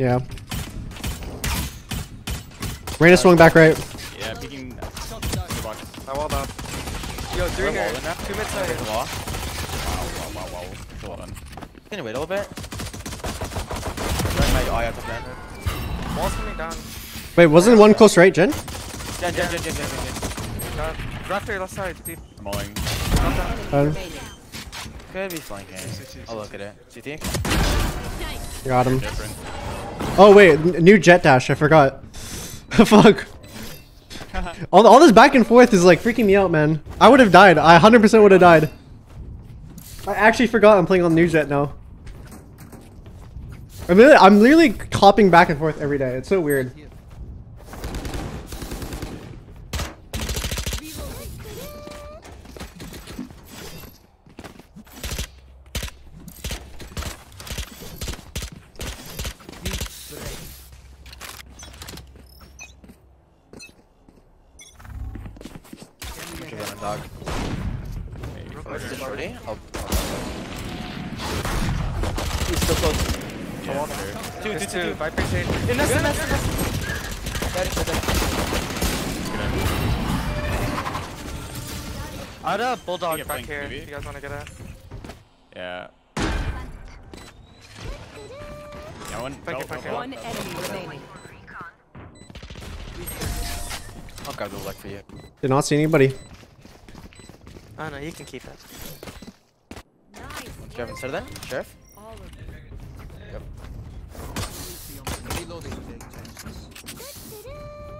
Yeah. Reyna swung back right. Yeah, peeking. The box. I walled up. Yo, three We're here. walling? Two mid The side. wall. Wow, wow, wow, wow. Well done. Can you wait a little bit? Right, my, oh, yeah, top down. Wall's coming down. Wait, wasn't one close right, Jen? Jen, Jen, Jen, Jen, Jen, Jen. Got Raptor left side, dude. I'm mauling. Drop. Uh, Could be flanking. I'll look at it. CT? got him. Different. Oh wait, new Jett dash. I forgot. Fuck. all, all this back and forth is like freaking me out, man. I would have died. I 100% would have died. I actually forgot I'm playing on new Jett now. I'm literally, I'm literally back and forth every day. It's so weird. Bulldog back flanked, here. maybe. If you guys want to get it. Yeah. Yeah, one. Flank it, fell, flank fell, it. One enemy remaining. I'll grab the luck for you. Did not see anybody. Oh no, you can keep it. Sheriff instead of that? Sheriff? Yep.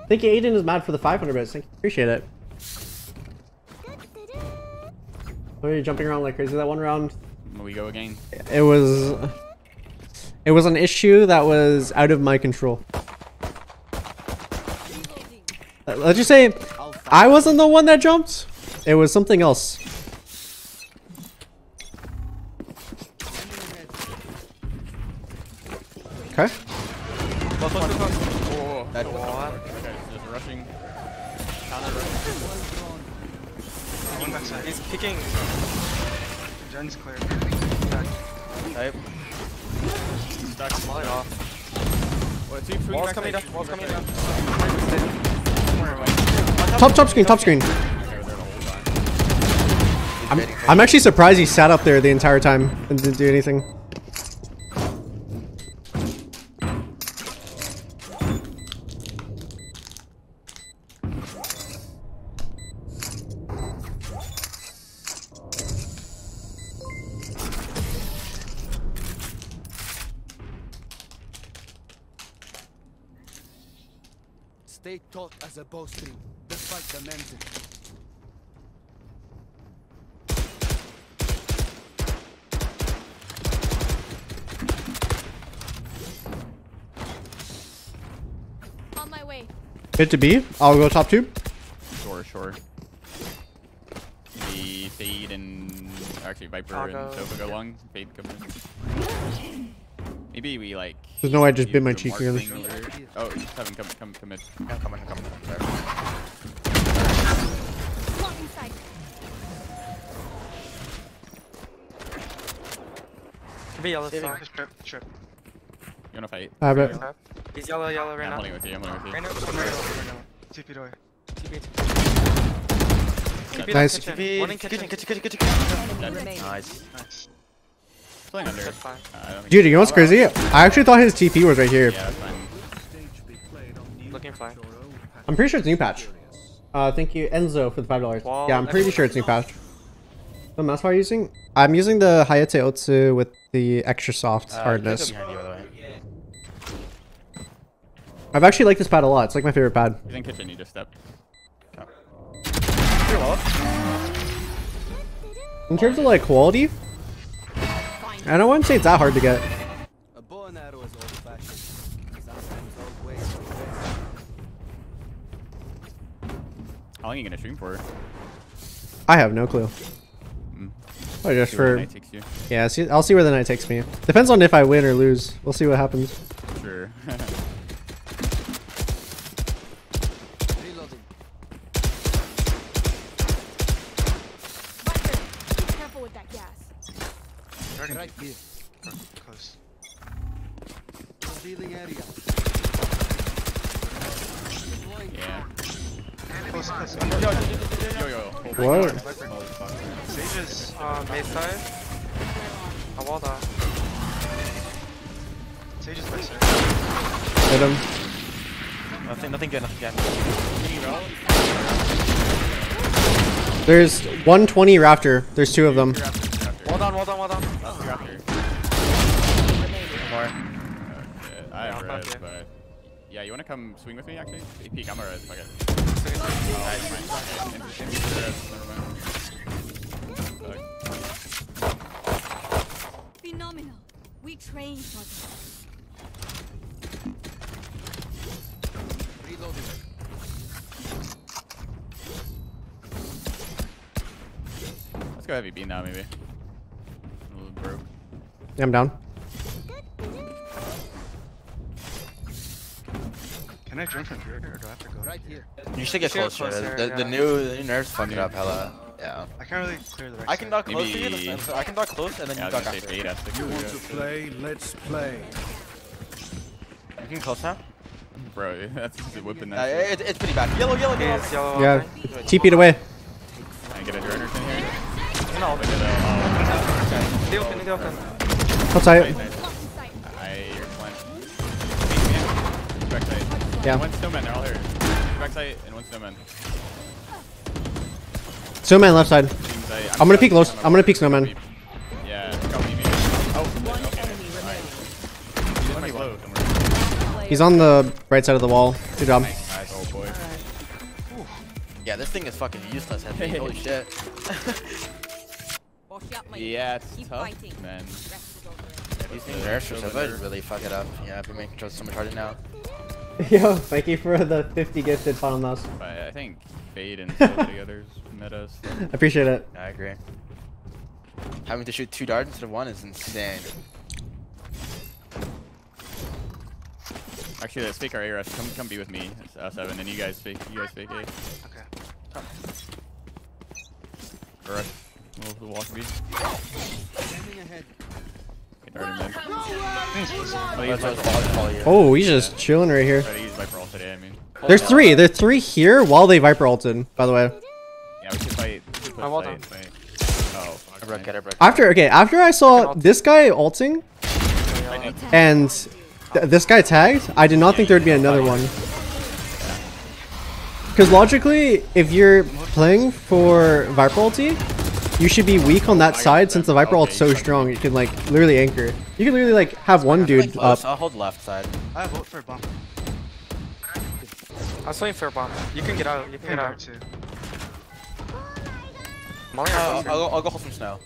Thank you, Aiden is mad for the 500 bits. Thank you. Appreciate it. Are you jumping around like crazy that one round? fell. We go again. It was it was an issue that was out of my control. Let's just say I wasn't the one that jumped. It was something else. Top top screen, top screen. I'm I'm actually surprised he sat up there the entire time and didn't do anything. Hit to B. I'll go top two. Sure, sure. Maybe Fade and actually Viper I'll and Sova go long. Fade come in. Maybe we like. There's no way I just bit my the cheek mark really. thing or- Oh, Seven, come, come, come in. I'm coming, I'm. Sorry. Blocking sight. Could be yellow Saving. side. Trip, trip. You wanna fight? I have it. He's yellow, yellow right Yeah, I'm now. holding with you. I'm holding with you. Right now, one right now, one right now. TP away. TP. Got TP Nice. TP, One in kitchen, kitchen. kitchen, kitchen, kitchen. Nice. Nice. Playing under. That's fine. Uh, I don't think Dude, you know what's crazy? I actually thought his TP was right here. Yeah, that's fine. Looking fine. I'm pretty sure it's new patch. Uh, thank you, Enzo, for the five dollars. Wall Yeah, I'm pretty sure it's new patch. The mouse bar using? I'm using the Hayate Otsu with the extra soft Uh, hardness. Jacob you, by the way. I've actually liked this pad a lot. It's like my favorite pad. He's in kitchen. You just step. In terms of like quality, I don't want to say it's that hard to get. A bow and arrow is old-fashioned. Sometimes old ways are best. How long are you gonna stream for? I have no clue. Mm. Just See where the for night takes you. yeah. See, I'll see where the night takes me. Depends on if I win or lose. We'll see what happens. There's 120 rafter. There's two of them. You're after, you're after. Well done, well done, well done. You're after. More. Okay, I have Yeah, res, but yeah, you wanna come swing with me actually? Hey, Peek, I'm a res. Fuck it. Second. Nice, fine. Into- into the res, never mind. Phenomenal. We trained for this. Reloading. Go heavy B now, maybe. A little broke. Yeah, I'm down. Can I drink from here or do I have to go? Right here. You should get Should get closer. closer, The, the new, the new nerfs fuck it up hella. Yeah. I can't really clear the right I can side. duck close to you. Maybe- so I can duck close and then Yeah, you was duck gonna say after. bait has You want to play? Let's play. You can close now. Bro, that's just a whipping Uh, that. it, it's pretty bad. Yellow, yellow, He yellow. yellow. Yeah. okay. TP'd away. I get a Journers in here. No, Look at that. they open, they open. Outside. Nice, nice. Blocking sight. I, you're flank. Backside. Yeah. One snowman, they're all here. Backside and one snowman. Snowman left side. Seems I, I'm gonna peek low. I'm gonna peek snowman. Yeah, go maybe. Oh, one okay. Nice. He's pretty low. Don't worry. He's on the right side of the wall. Good job. Nice, old oh, boy. Yeah, this thing is fucking useless. Heavy. Holy shit. Wash up, my Yeah, it's Keep tough, fighting. man. Rest is over. These things are so but really fuck it up. Yeah, if you making control so much harder now. Yo, thank you for the 50 gifted Finalmouse. But I think Fade and Sova together is meta. so- I appreciate it. I agree. Having to shoot two darts instead of one is insane. Actually, let's fake our A rush. Come, come be with me, it's us seven, and you guys fake, you guys fake A. Okay. Or rush. We'll, we'll walk B. Standing ahead. Get darted mid. Things close. Oh, he's follow, Viper. follow you. He's just chilling right here. Try to use Viper all today, I mean. There's three. There's three here while they Viper ulted, by the way. Yeah, we should fight. We should push I done. fight. Oh. I broke it, I broke. After, okay, after I saw this guy ulting and th this guy tagged, I did not think there'd be another one. Because logically, if you're playing for Viper ulti, you should be weak on that side since the Viper ult's so strong. You can like literally anchor. You can literally like have one dude up. Close. I'll hold left side. I vote for a bomb. I was waiting for a bomb. You can get out, you You can can get out. too. Uh, I'll, Buster? I'll, go, I'll go hold some snow.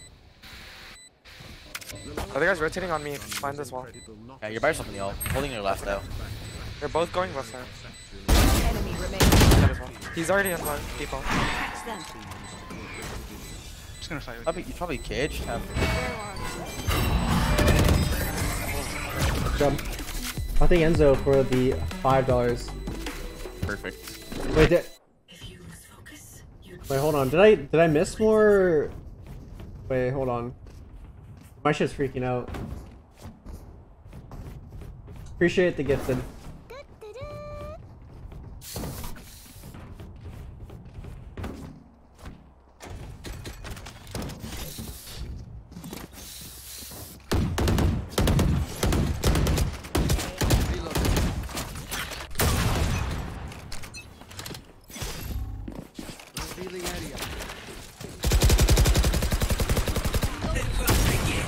Are the guys rotating on me? Find this wall. Yeah, you're by yourself in the ult. Holding your left though. They're both going left side. Enemy remaining. That as well. He's already in my default. Catch them. just gonna fight with Probably, you're probably caged. Have, Job. I think Enzo for the five dollars. Perfect. Wait, did, wait, hold on. Did I did I miss more? Wait, hold on. My shit's freaking out. Appreciate the gifted.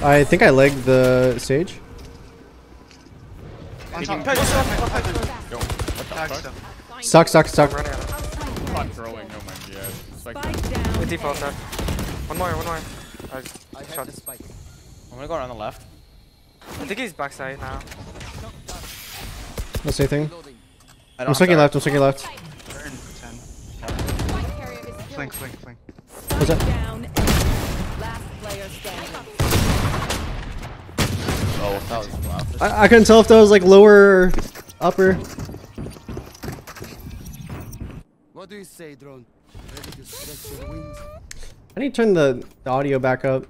I think I legged the sage. On top. Yo, what the Tag fuck? stuff. Suck, suck, suck. running out of I'm not throwing, oh my god. It's like, The default side. One more, one more. I, I shot. the spike. I'm gonna go around the left. I think he's backside now. What's anything? Reloading. thing. I'm swinging left. I'm swinging left. Turn 10. Spike carrier is killed. Flank, flank, flank. What's that? Down. enemy. Last player standing. Oh, that was wow. I, I couldn't tell if that was like lower, or upper. What do you say, drone? Ready to stretch your wings? I need to turn the, the audio back up.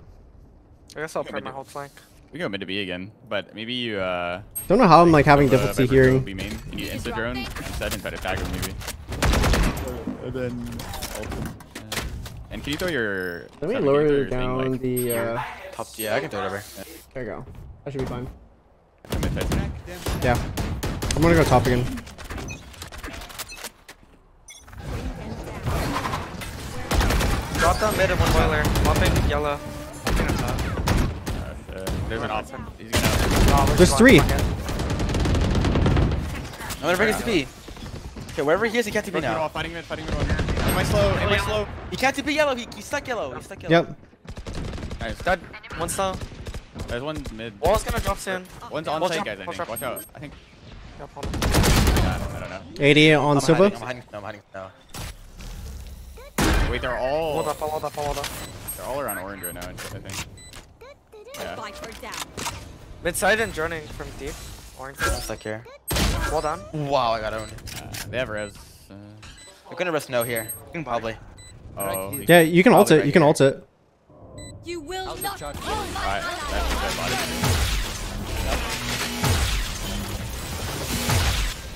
I guess I'll prep my whole flank. We go mid to B again, but maybe you uh. Don't know how I'm like having uh, difficulty Viper hearing. B main, and you insta drone instead and try to tag him maybe. And then. Uh, and can you throw your? Let me lower gazer thing, down like, the. Uh, Top. Yeah, I can throw it over. there you go. That should be fine. mid side? Yeah. I'm gonna go top again. Drop down mid and one boiler. Mopping yellow. Looking at top. There's an op. He's. There's three. I'm gonna bring his TP. Okay, wherever he is, he can't TP now. fighting mid, fighting mid. one. Am I slow? Am I oh, slow? He can't TP yellow. He, he's stuck yellow. He's stuck yellow. Yep. Nice. Dead. One stone. There's one mid. Wall's gonna drop soon. One's on Watch site, guys. I think. Watch out. I think. Yep, hold. Yeah, I don't know. 80 on I'm Sova. hiding. I'm hiding. No, I'm hiding. No. Wait, they're all. Hold up, hold up, hold up. They're all around orange right now. I think. Yeah. Mid side and droning from deep. Orange. I'm stuck here. Wall down. Wow, I got owned. Uh, they have res. Uh, We're gonna rest no here. Probably. oh. Yeah, you can ult it. You can here. ult it. You will How's the not. charge? Alright, that's that's body.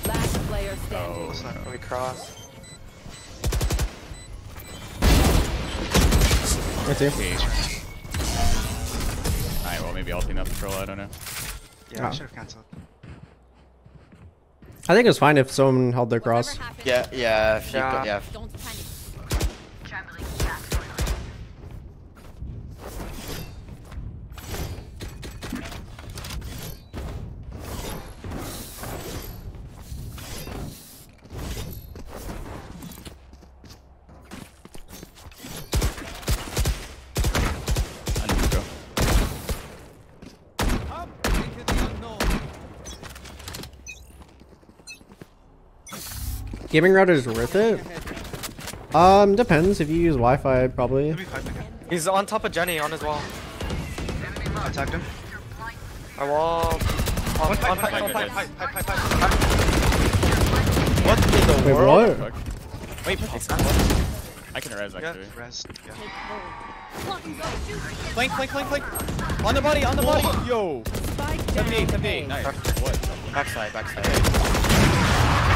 Last player standing. Oh. Close left. We cross. Right there. Okay. Alright, well maybe I'll team up patrol. I don't know. Yeah, I Ah. should have cancelled. I think it was fine if someone held their cross. Whatever Yeah, yeah. If you Yeah. Go, yeah. Gaming router is worth it. Um, depends. If you use Wi-Fi, probably. He'll be pipe again. He's on top of Jenny on his wall. Attacked him. I wall. On, on pipe, on pipe. What in the Wait, world? what? Fuck. Wait, I can res actually. Res. Yeah. Flank, flank, flank, flank. On the body, on the body. Yo. Spike 78, down. 78. Nice. What? backside, backside. Go backside, go backside.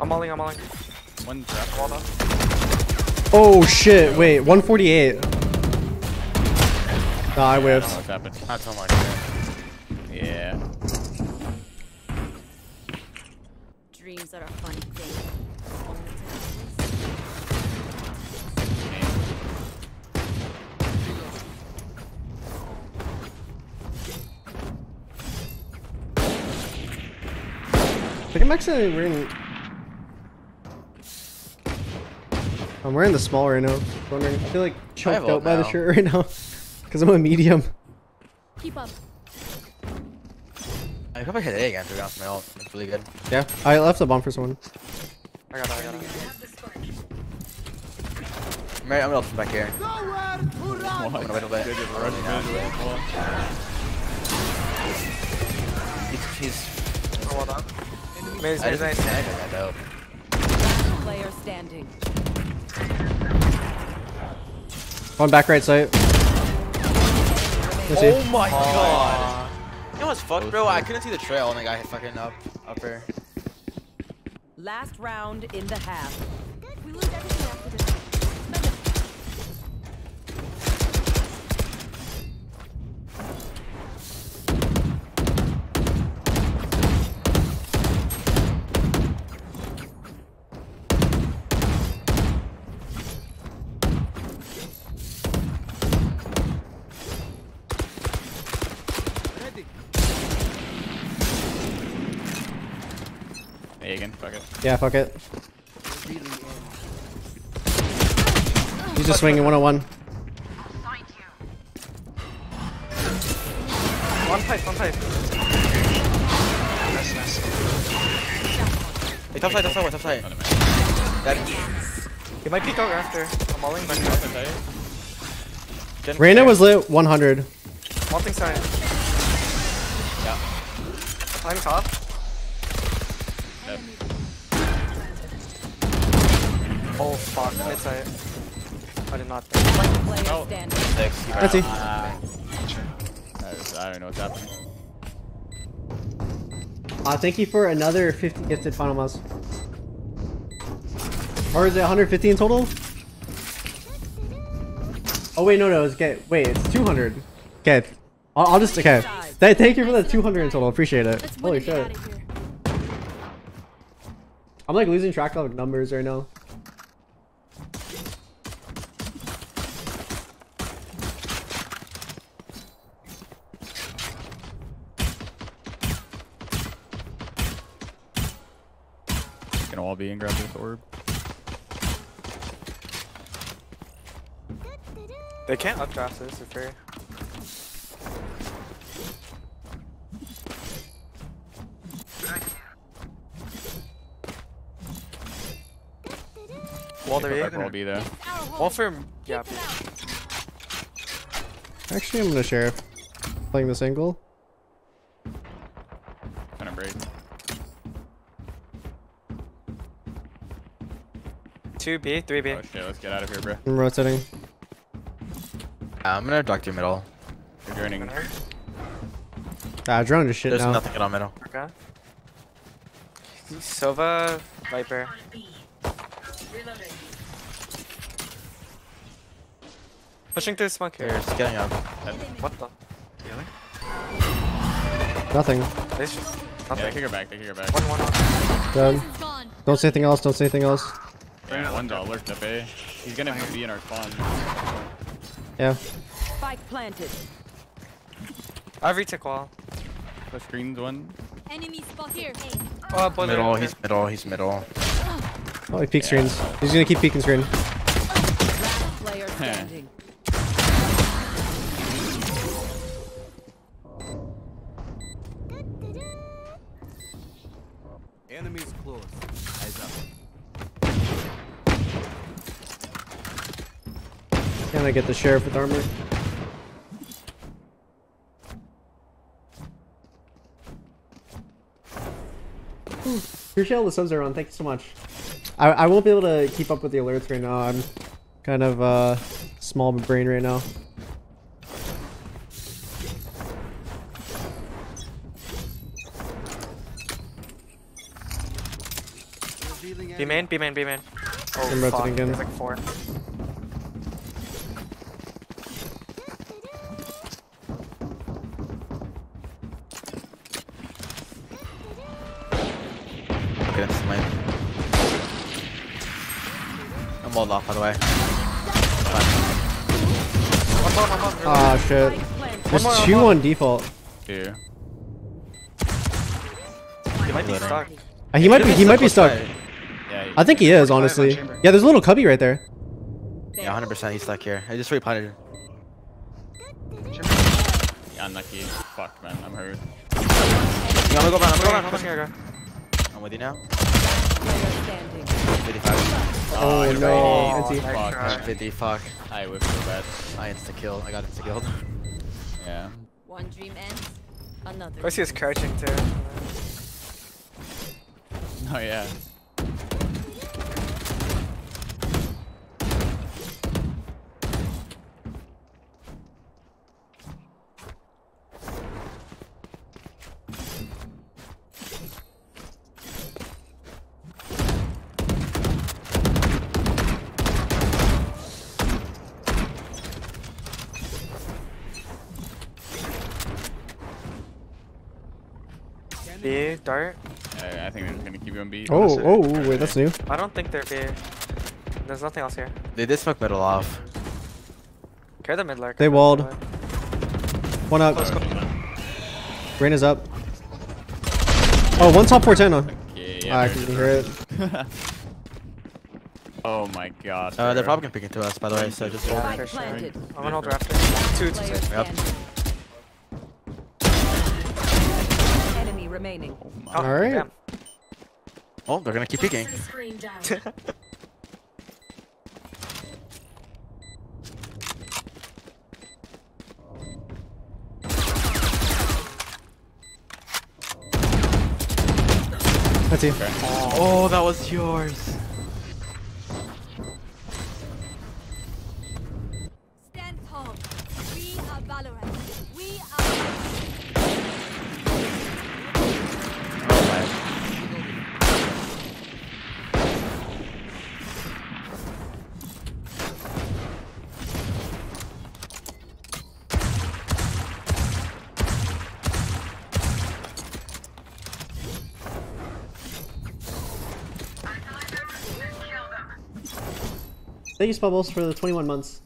I'm mauling, I'm mauling. One drop. Wall down. Oh shit! Wait, 148. Nah, I I don't whiffed. know what's happened. Not so much. Yeah. Dreams that are a I'm actually wearing. I'm wearing the small right now. Wondering. I feel like choked out ult by the shirt right now. Cause I'm a medium. Keep up. I could probably hit A again to be honest. My ult. It's really good. Yeah. I left the bomb for someone. I got it, I got it. Mary, I'm gonna ult from back here. Nowhere to run. I'm gonna wait a bit. Maze, I maze, just maze. I got dope. Player standing. One back right side. Let's see. Oh my god. You know what's fucked, bro? I couldn't see the trail and the guy hit fucking up upper. Last round in the half. Yeah, fuck it. He's just swinging 101. One pipe, one pipe. Nice, nice. Hey, top side, top side, top side. Not a man. That He might peek out after. I'm mauling back Top up. Reyna was lit 100. One thing side. Yeah. Climb top. Oh fuck, mid side. I did not think. One player Oh. standing. six. Let's see. Ah. I don't know what's happening. Uh, thank you for another 50 gifted Finalmouse. Or is it 150 in total? Oh wait, no, no, it's okay. Wait, it's 200. Okay, I'll, I'll just okay. Th thank you for the 200 in total. Appreciate it. Holy win and get shit. out of here. I'm like losing track of numbers right now. Can and grab this orb. They can't updraft this if they're. Wall Pick there, up our all B though. Wall for yeah. Actually, I'm gonna share playing this angle. Two B, three B. Oh shit, let's get out of here, bro. I'm rotating. Uh, I'm gonna duck through middle. You're joining. Ah, drone just shit There's now. nothing in on middle. Okay. Sova, Viper. Pushing through smoke They're here. just getting up. What the? Nothing. They should. Yeah, they Nothing. kick her back. They kick her back. One, one, one. Done. It's. Don't say anything else. Don't say anything else. Yeah, one's all lurked up A. He's gonna be in our spawn. Yeah. Spike planted. I have retake wall. The screens one. Enemy spot here. Oh, boiler. Middle, he's middle, he's middle. Oh, he peek screens. He's gonna keep peeking screen. Last player standing. Can I get the sheriff with armor? Appreciate all the subs are on. Thank you so much. I, I won't be able to keep up with the alerts right now. I'm kind of uh, small brain right now. B main, B main, B main. Oh, I'm fuck. again. There's like four. I'm walled off, by the way. One more, one more. really. Ah, shit. Spike planted. There's more, one two on default. Two. He might be stuck. Uh, he might be. He might be stuck. Yeah. I think he is, honestly. Yeah, there's a little cubby right there. Yeah, 100% he's stuck here. I just replanted. Yeah, unlucky. Fuck, man. I'm hurt. Yeah, I'm gonna go back, I'm gonna go back. Pushing here, go. I'm with you now. Player standing. 55. Oh, you're no. right. Oh, oh, Anti. Fuck, try. 50, fuck. I whipped so bad. I insta kill. I got insta killed. Yeah. One dream ends. Another. Percy is crouching too. Oh yeah. B, dart. Yeah, I think they're just gonna keep you on beat. Oh, oh, wait, that's new. I don't think they're B. There's nothing else here. They did smoke middle off. Carry the mid lurk. They walled. One up. Rain is up. Oh, one top 410 on. Yeah, Ah, yeah. I can hear it. oh my god. Uh, they're probably gonna pick it to us, by the way, so just hold. Yeah, Spike for planted. I'm gonna hold rafter. Two, two, Yep. standing. Enemy remaining. Oh, Alright. damn. Oh, they're gonna keep peeking. That's you. Oh, that was yours. Thank you, Spubbles, for the 21 months.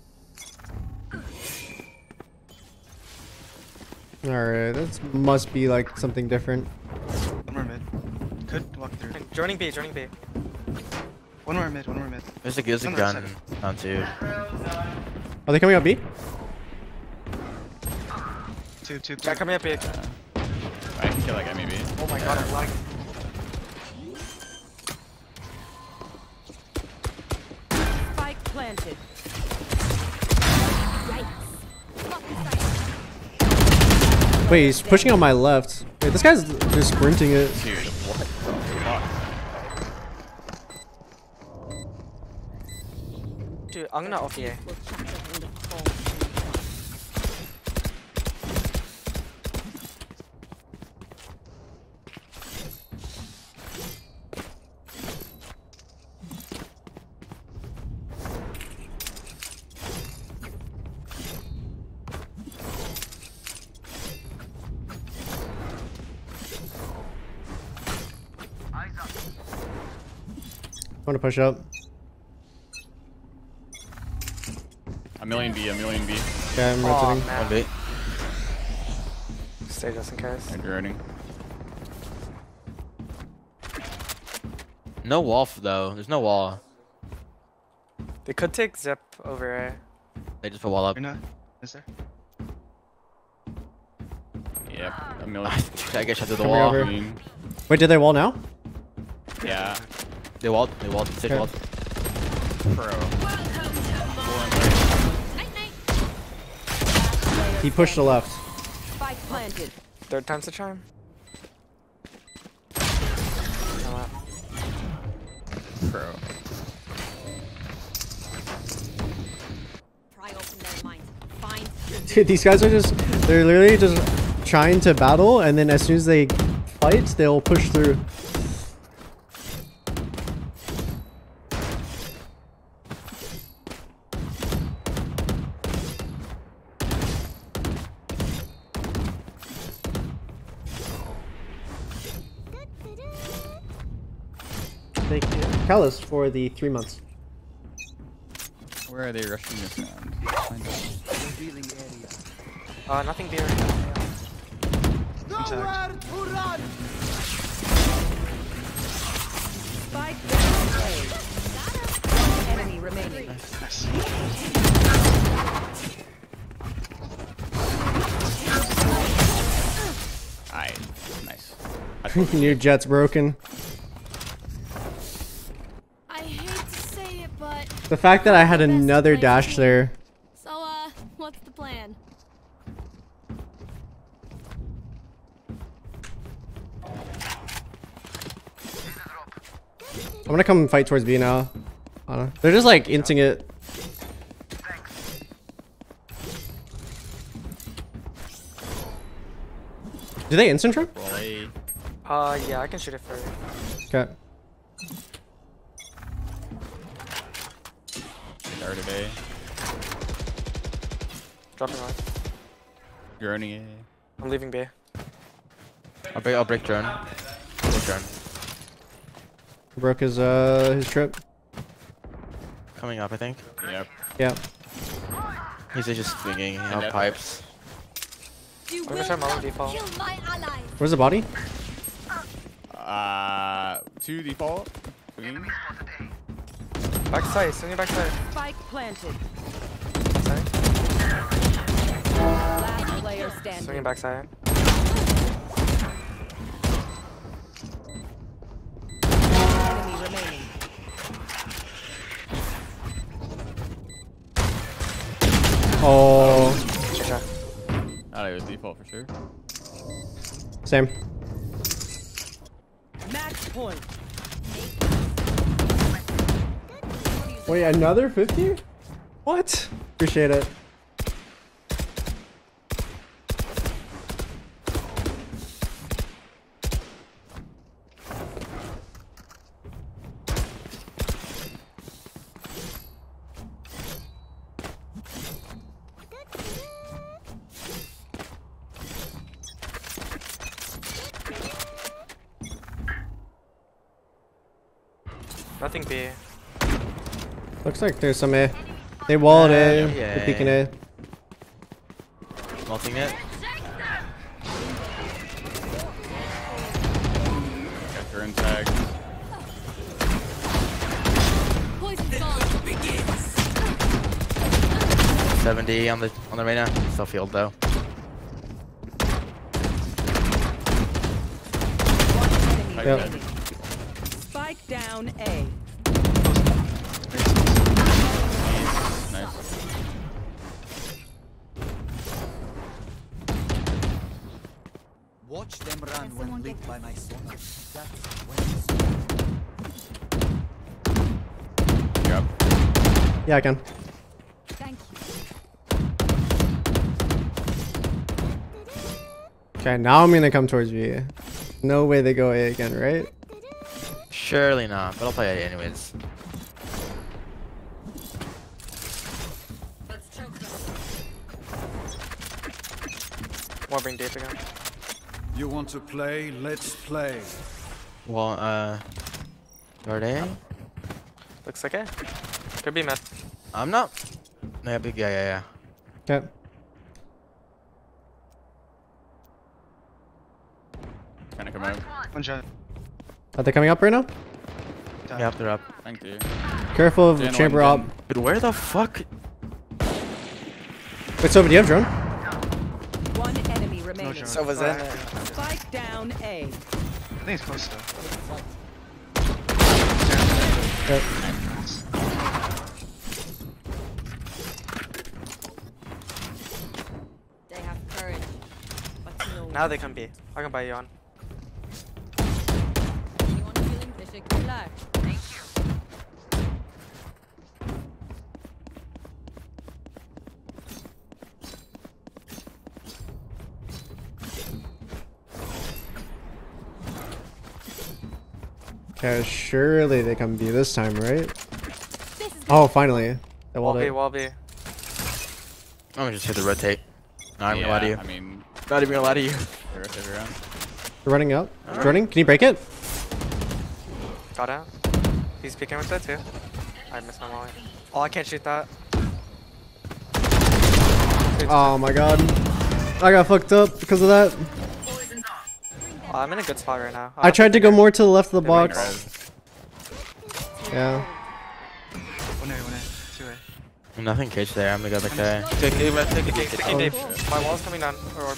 Alright, this must be like something different. One more mid. Could walk through. Joining B, joining B. One more mid, one more mid. There's a, there's a gun side. down two. Are they coming up B? Two, two, two. Yeah, coming up B. I can kill that guy maybe. Oh my god, I'm lagging. Planted. Wait, he's pushing on my left. Wait, this guy's just sprinting it. Dude, what the fuck? Dude, I'm gonna off A. to push up. A million B, a million B. Okay, I'm Oh rotating. One man. bait. Stay just in case. And droning. No wall though. There's no wall. They could take zip over A. They just put wall up. You're not. Is there? Yep, a million. I guess I did the Coming wall. Wait, did they wall now? Yeah, They walled. They walled. Stage Okay. walled. pro. He pushed the left. Spike planted. Third time's the charm. Pro. Pry open their minds. Find Dude, these guys are just, they're literally just trying to battle, and then as soon as they fight, they'll push through. Callus, for the three months. Where are they rushing this round? Find out. Revealing area. uh nothing B. Intact. Spike down Enemy remaining. Nice. Alright, nice. New Jett's broken. The fact that I had another dash there. so uh, what's the plan? I'm gonna come fight towards B now. Uh, they're just like inting it. Do they instant trip? Roll Uh yeah, I can shoot it for you. Okay. Dropping on. Droning A. I'm leaving B. I'll break. I'll break drone. Break drone. Broke his uh his trip. Coming up, I think. Yep. Yeah. He's just swinging. Out that- pipes. I'm gonna try my default. kill my allies. Where's the body? Uh, two default. Swinging. Backside, swinging backside. Spike planted. Sorry. Last player Swinging backside. Enemy remaining. Oh, Good shot. Oh, it was default for sure. same. Match point. Wait, another 50? What? Appreciate it. Nothing B. Looks like there's some A. They walled A. Uh, They're yeah. peeking A. Multing it. Got drone tag. 70 on the on the arena. Still field though. Enemy Yep. Spike down A. Yeah, I can. Thank you. Okay, now I'm gonna come towards B. No way they go A again, right? Surely not, but I'll play it anyways. More being deep again. You want to play? Let's play. Well, uh, are they? Looks like it. Could be mid. I'm not. Yeah, big. Yeah, yeah, yeah. Okay. Trying to come out. One shot. Are they coming up right now? Down. Yep, they're up. Thank you. Careful of Gen chamber one, op. Dude, where the fuck? Wait, so do you have drone? One enemy remaining. drone. So was in. Spike down A. I think it's close though. Yep. They have courage. But no. Now they can be. I can buy you on. Anyone feeling particular? Thank you. Okay, surely they come B this time, right? This is Oh, finally. They Wall walled B, it. wall B. I'm gonna just hit the rotate. Not even yeah, gonna lie to you. I mean, Not even gonna lie to you. they're rotate around. They're running up. Running? Can you break it? Got out. He's peeking with that too. I missed my molly. Oh, I can't shoot that. Oh my god. I got fucked up because of that. Oh, I'm in a good spot right now. I tried to go more to the left of the box. Yeah. Nothing cage there. I'm gonna go back there. Take it, take it, take it, take Oh, it. My wall's coming down. Or,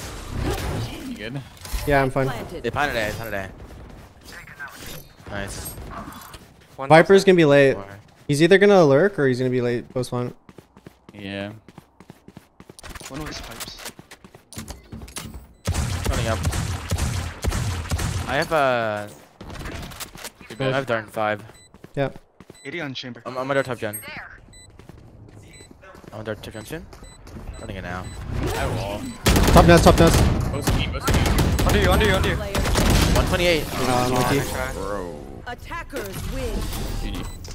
You good? Yeah, I'm fine. They Planted. planted A. Planted A. Nice. one Viper's gonna be late. Four. He's either gonna lurk or he's gonna be late post one. Yeah. One was pipes. Running up. I have Uh, I have bad. Darn five. Yeah. 80 on chamber. I'm, I'm under top gen. I'm under top gen soon. Running it now. I wall. Top nest, top nest. Post me, post me. Under you, under you, under you. Player 128. Uh, Oh, monkey. nice try. Bro. Attackers win. GG.